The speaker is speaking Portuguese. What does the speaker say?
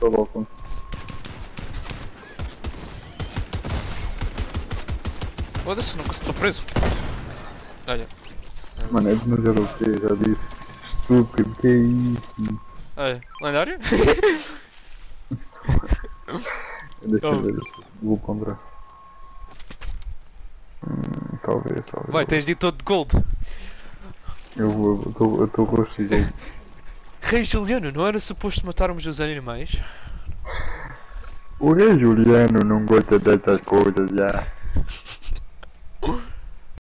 Só balcão. Foda-se, nunca estou preso. Olha. Mano, é demasiado ok, já disse. Estúpido, que é isso? Olha, lendário? Deixa eu ver, vou ponderar. Hum, talvez, talvez. Vai, tens dito todo de gold. Eu vou, eu tô- eu estou roxo e jeito. Rei Juliano, não era suposto matarmos os animais? O rei Juliano não gosta dessas coisas já.